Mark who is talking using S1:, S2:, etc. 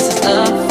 S1: is love.